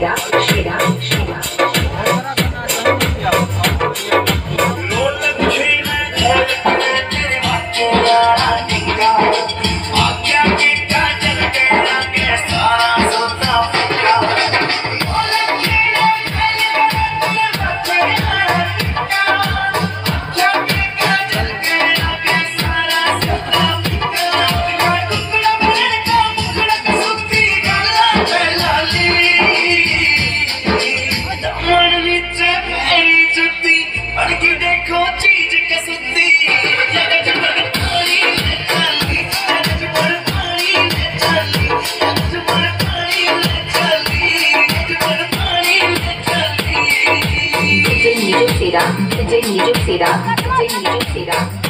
Yeah. Jane, you just see that. Jane, you just see that.